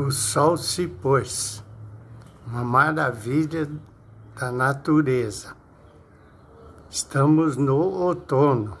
O sol se pôs, uma maravilha da natureza. Estamos no outono.